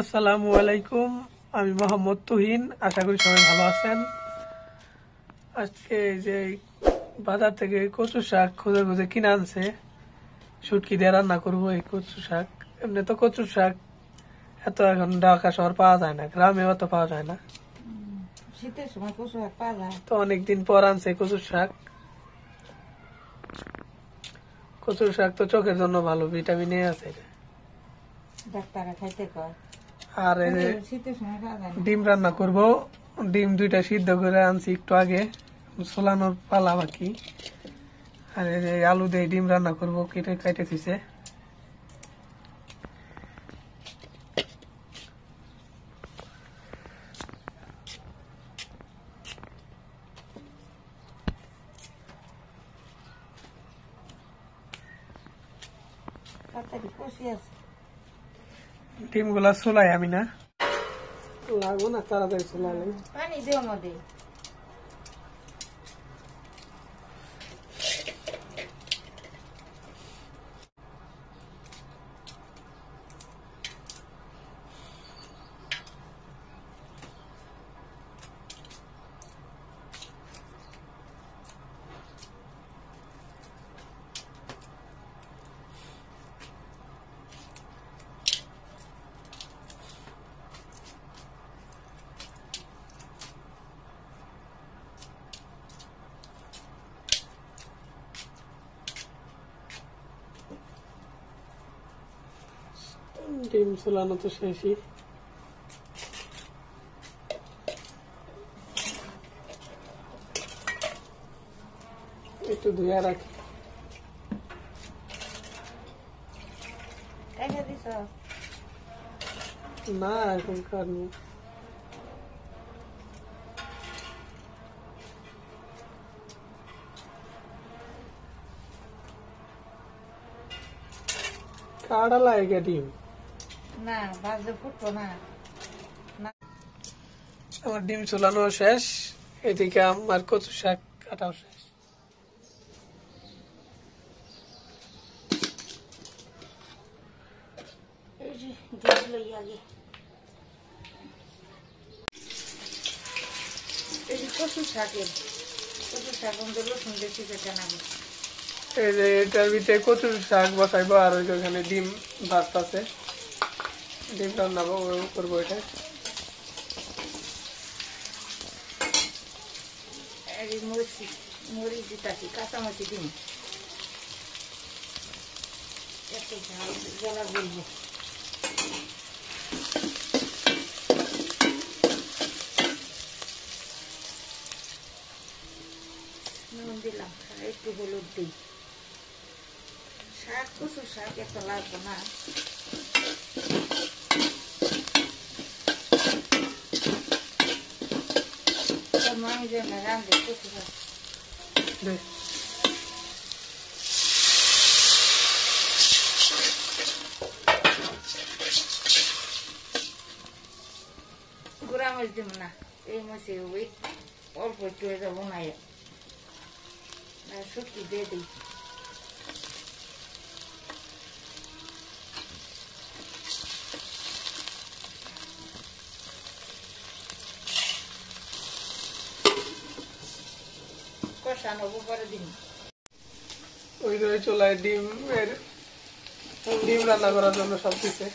আসসালামু আলাইকুম আমি মোহাম্মদ তুহিন আশা করি সবাই ভালো আছেন। আজকে যে বাজার থেকে কচু শাক খুঁজে খুঁজে কিনে আনছে শুটকি দিয়ে রান্না করব এই কচু শাক। এমনি তো কচু শাক এত এখন ঢাকা শহর পাওয়া যায় না গ্রামে তো পাওয়া যায় না। শীতের সময় কচু শাক পাওয়া যায়। তো অনেকদিন পর আনছে কচুর শাক। কচুর শাক তো চোখের জন্য ভালো ভিটামিন এ আছে। ডাক্তাররা খাইতে কয়। আর ডিম রান্না করব। ডিম দুইটা সিদ্ধ করে আনছি একটু আগে। সোলানোর পালা বাকি। আর এই যে আলু দিয়ে ডিম রান্না করব কেটে কেটে দিছে তাড়াতাড়ি কষি আছে ডিমগুলা সোলাই আমি না। লাগবো না তাড়াতাড়ি সোলালে পানি দিও মধ্যে সোলানো তো শেষই একটু ধুয়ে রাখি না এখন কাটবো কাড়া লাগে ডিম না না। আমার ডিম চুলানো শেষ এদিকে আমার কচু শাক কাটাও শেষ। এই যে এটার ভিতরে কচুর শাক বসাইবো আর ওইখানে ডিম ভাত আছে ডিম রান্না করব এটা। মরিচ মরিচ দিতাছি, কাঁচামরিচ দিন। এত ঝাল, জ্বালা বলব নুন দিলাম একটু হলুদ দিই। শাক কচু শাক এত লাগবে না। আমি যেন রান্ধে কচু শাক বেশ। গুড়া মাছ দিব না এই মাছে ওই অল্প একটু এটা বানাই শুটকি দিয়ে পরে দিন। ওই যে ওই ডিম এর ডিম রান্না করার জন্য সব দিছে।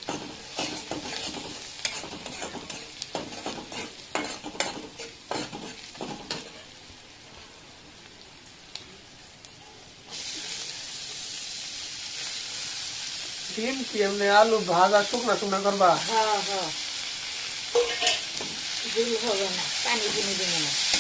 ডিম কি এমনি আলু ভাজা শুকনা শুকনা করবা? হ্যাঁ হ্যাঁ। ঝুল হবে না পানি কিনে দিবে না।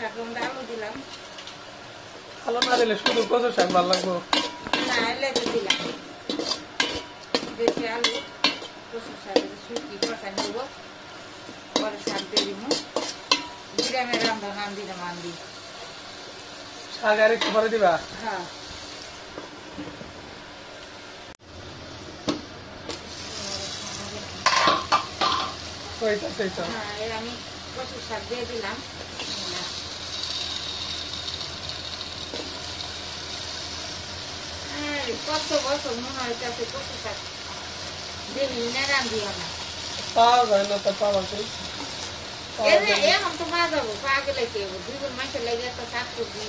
শাকের না দিলে শুধু কচু শাক ভালো লাগবো। না এলে তো দিলাম পরে শাক দিয়ে দিব। দিলাম রান্ধা নান দিবা? হ্যাঁ।, হ্যাঁ আমি কচু শাক দিয়ে দিলাম। কত বছর মনে হইতেছে কচু শাক দেখি না রান্ধিও না পাওয়া যায় না তো পাওয়া যায় পাওয়া। এখন তো মা যাব পা গেলে কে দুজন মাসে লেগে একটা শাক সবজি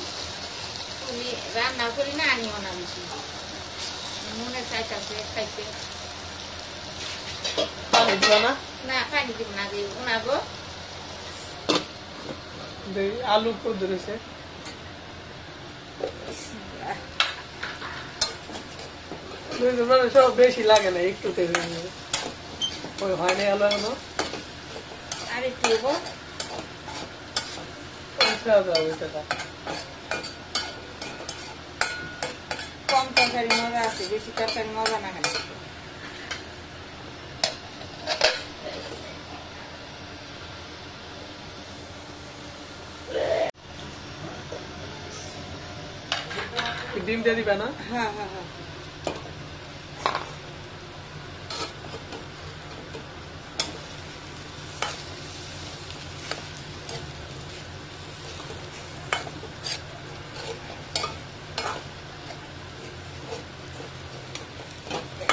তুমি রান্না করি না আনিও না বেশি মনে চাইতেছে খাইতে পানি দিবা না না পানি দিব না দিয়ে উনাবো আলু খুব ধরেছে মানে সব বেশি লাগে না একটু তেল হয়ে আলু এখনও। আর একটু কম তরকারি মজা আছে বেশি তরকারি মজা না ডিম দিয়ে দিবে না? হ্যাঁ হ্যাঁ হ্যাঁ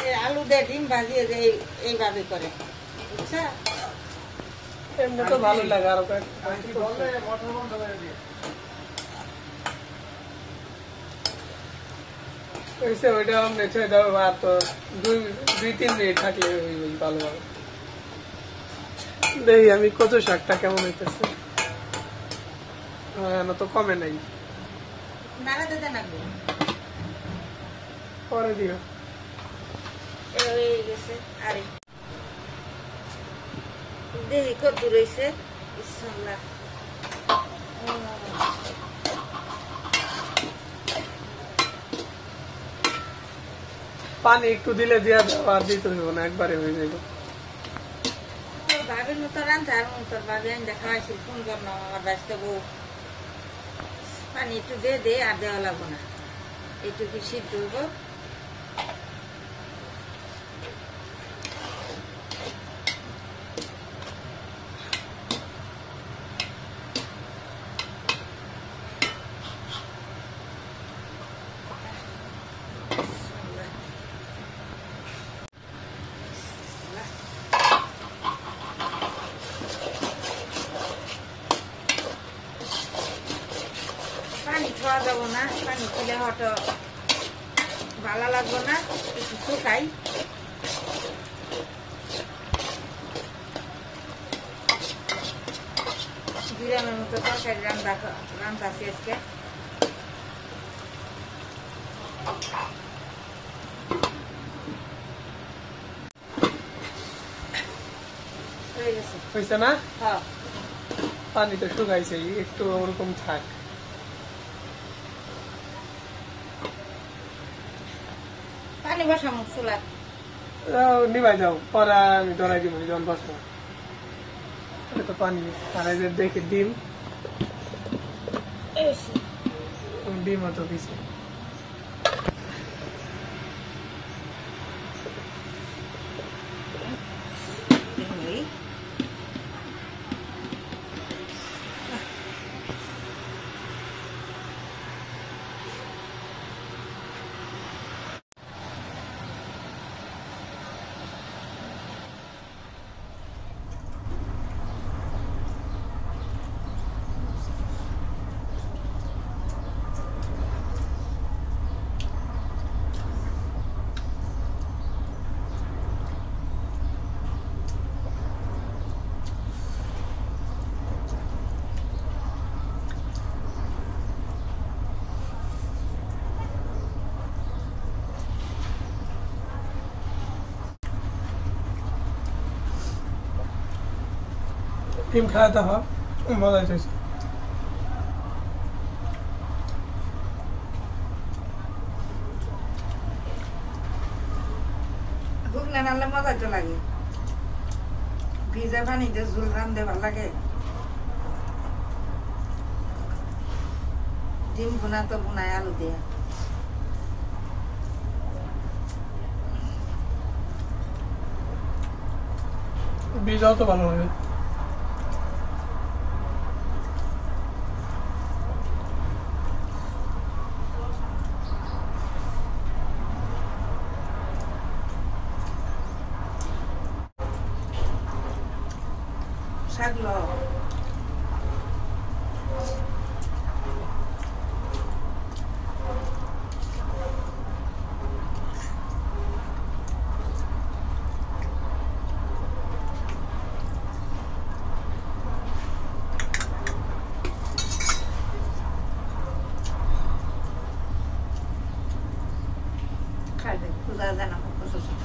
এই আলু যে এইভাবে করে। বুঝছা? এমনি তো ভালো লাগে আরও কয়েক ওইটা আপনি ছেড়ে দেবে আর তো দুই দুই তিন মিনিট থাকলে ওই ওই ভালো হবে দেখি আমি কচু শাকটা কেমন হইতেছে। হ্যাঁ না তো কমে নাই। পরে দিও। হয়ে গেছে আরে। দেখি কত রয়েছে ইসলাম পানি একটু দিলে দিয়া দেওয়া আর দিতে হইব না একবারে হয়ে যাবে ভাবির মতো আর তোর ভাবি আমি দেখা হয়েছিল কোন জন্য আমার বাঁচতে বউ? পানি একটু দিয়ে দে আর দেওয়া লাগবো না। এইটুকু সিদ্ধ হইব পানি খাওয়া যাব না খেলে হয়তো ভালো লাগবো না একটু শুকাই। বিরামের মতো তরকারি রান্না রান্না আজকে। হয়ে হয়েছে না? হ্যাঁ। পানি তো শুকাইছে একটু ওরকম থাক। পানি বসামো চুলা নিভাই যাও পরে আমি ধরাই দিব যখন বসবো তো পানি আর এই ডিম। ডিম তো দিছে এই ডিম খাওয়াতে হয় মজা হয়েছে। শুকনা নালে মজা তো লাগে। ভিজা পানিতে ঝুল রান্ধতে ভালো লাগে। ডিম ভুনা তো ভুনায় আলু দিয়ে। বীজও তো ভালো লাগে শাকলো খাইবে খুঁজা যায় না কচু শাক। কি হয়েছে?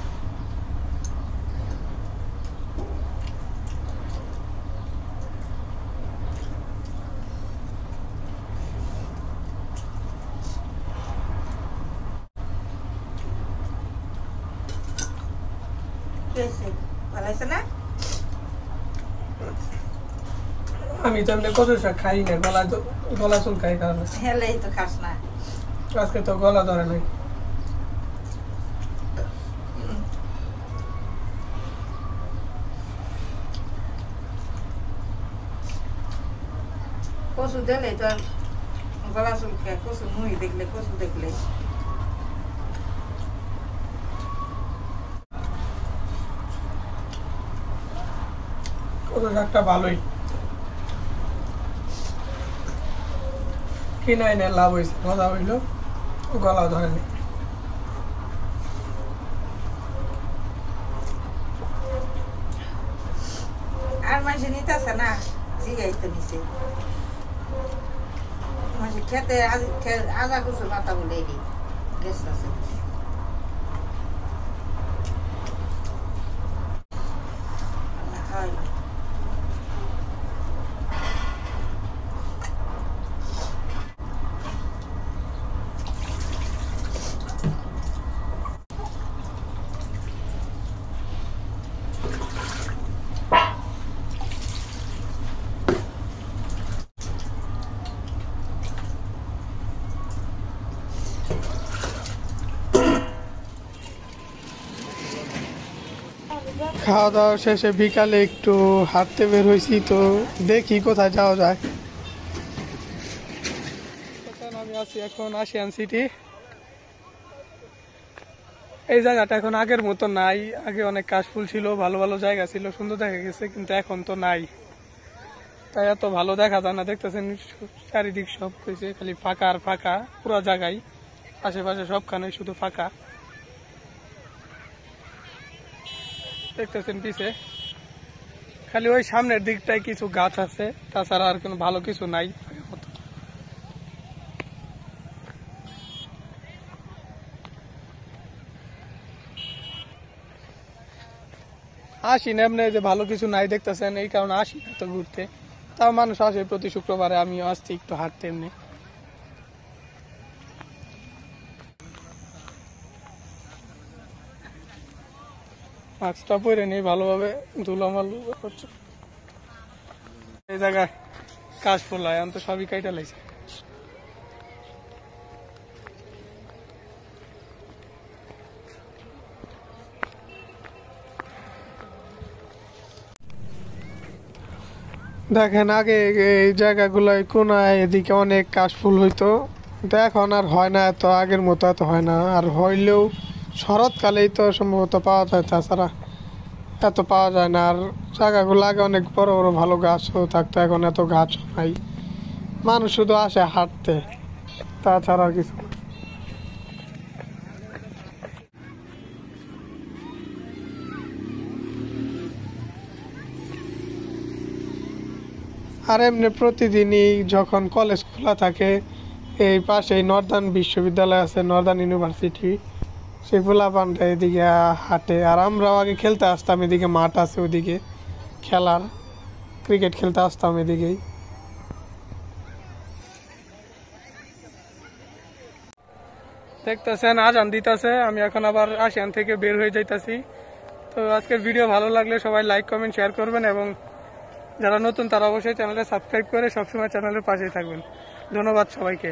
ভালো হয়েছে না? আমি তো এমনি কচু শাক খাই না গলা গলা চুল খাই কারণে। হেলেই তো খাস না। আজকে তো গলা ধরে নাই। কচু দিলে তো গলা চুলকে কচু মুই দেখলে কচু দেখলে। শাকটা ভালোই। কিনে এনে লাভ হয়েছে মজা হইল। গলা ধরে নাই আর মাঝে নিতেছে না? জিগাই তো নিছে। মাঝে খেতে আজ আজা কচু মাথা বলে এটি গেস্ট আছে আমরা খাওয়াইলাম। খাওয়া দাওয়া শেষে বিকালে একটু হাঁটতে বের হয়েছি, তো দেখি কোথায় যাওয়া যায়। আমি আছি এখন আশিয়ান সিটি। এই জায়গাটা এখন আগের মতো নাই। আগে অনেক কাশফুল ছিল, ভালো ভালো জায়গা ছিল, সুন্দর দেখা গেছে, কিন্তু এখন তো নাই। তাই এত ভালো দেখা যায় না, দেখতেছেন চারিদিক সব হয়েছে, খালি ফাঁকা আর ফাঁকা, পুরো জায়গায় আশেপাশে সবখানে শুধু ফাঁকা। দেখতেছেন পিছে। খালি ওই সামনের দিকটায় কিছু গাছ আছে, তাছাড়া আর কোনো ভালো কিছু নাই। আসি না এমনি যে ভালো কিছু নাই দেখতেছেন, এই কারণে আসি না তো ঘুরতে। তাও মানুষ আসে প্রতি শুক্রবারে, আমিও আসছি একটু হাঁটতে এমনি। মাস্কটা পরে নেই, ভালোভাবে ধুলামালু করছে। এই জায়গায় কাজ পড়লায় আমি তো সবই কাইটা লাইছে দেখেন আগে এই জায়গাগুলোয় কোনায় এদিকে অনেক কাশফুল হইতো। কিন্তু এখন আর হয় না, এত আগের মতো এত হয় না। আর হইলেও শরৎকালেই তো সম্ভবত পাওয়া যায় তাছাড়া। এত পাওয়া যায় না। আর জায়গাগুলো আগে অনেক বড় বড় ভালো গাছও থাকতো, এখন এত গাছও নাই। মানুষ শুধু আসে হাঁটতে, তাছাড়া আর কিছু আর এমনি প্রতিদিনই যখন কলেজ খোলা থাকে, এই পাশে নর্দার্ন বিশ্ববিদ্যালয় আছে, নর্দার্ন ইউনিভার্সিটি। সেই পোলাপানটা এদিকে হাঁটে। আর আমরাও আগে খেলতে আসতাম এদিকে, মাঠ আছে ওদিকে খেলার। ক্রিকেট খেলতে আসতাম এদিকেই। দেখতেছেন, আজান দিতেছে, আমি এখন আবার আসিয়ান থেকে বের হয়ে যাইতাছি। তো আজকের ভিডিও ভালো লাগলে সবাই লাইক, কমেন্ট শেয়ার করবেন এবং যারা নতুন তারা অবশ্যই চ্যানেলটা সাবস্ক্রাইব করে সবসময় চ্যানেলের পাশেই থাকবেন। ধন্যবাদ সবাইকে।